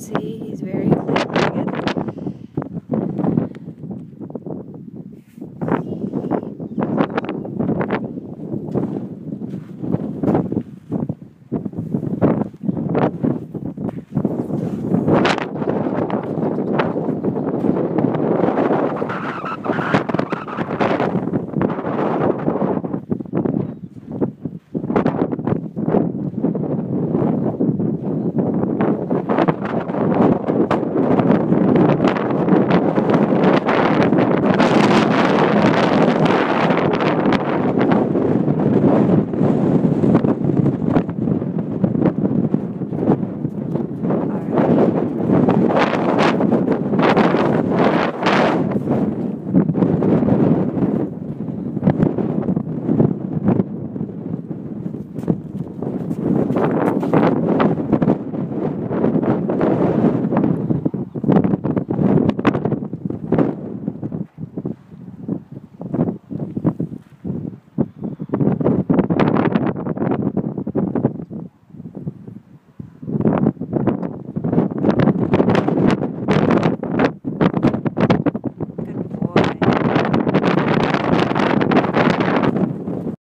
Sí.